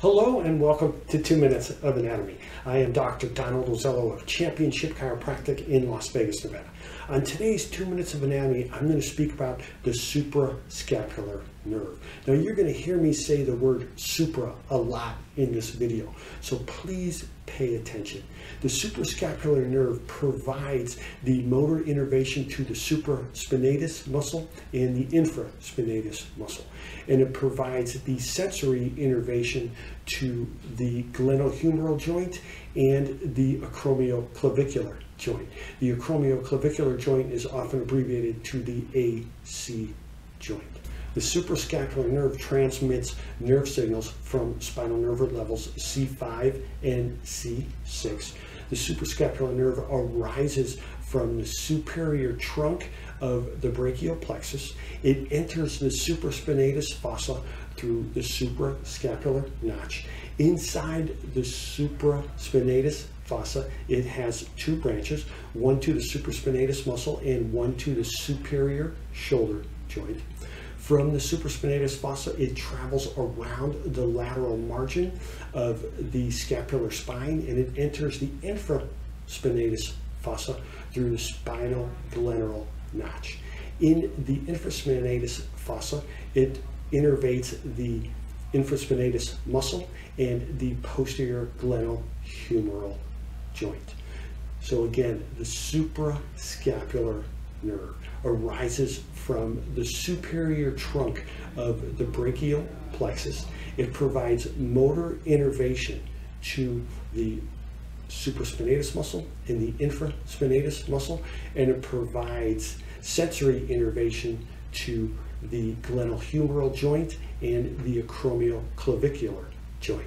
Hello and welcome to Two Minutes of Anatomy. I am Dr. Donald Ozello of Championship Chiropractic in Las Vegas, Nevada. On today's Two Minutes of Anatomy, I'm going to speak about the suprascapular nerve. Now, you're going to hear me say the word supra a lot in this video, so please pay attention. The suprascapular nerve provides the motor innervation to the supraspinatus muscle and the infraspinatus muscle, and it provides the sensory innervation to the glenohumeral joint and the acromioclavicular joint. The acromioclavicular joint is often abbreviated to the AC joint. The suprascapular nerve transmits nerve signals from spinal nerve levels C5 and C6. The suprascapular nerve arises from the superior trunk of the brachial plexus. It enters the supraspinatus fossa through the suprascapular notch. Inside the supraspinatus fossa, it has two branches, one to the supraspinatus muscle and one to the superior shoulder joint. From the supraspinatus fossa, it travels around the lateral margin of the scapular spine and it enters the infraspinatus fossa through the spinal glenohumeral notch. In the infraspinatus fossa, it innervates the infraspinatus muscle and the posterior glenohumeral joint. So again, the suprascapular arises from the superior trunk of the brachial plexus. It provides motor innervation to the supraspinatus muscle and the infraspinatus muscle, and it provides sensory innervation to the glenohumeral joint and the acromioclavicular joint.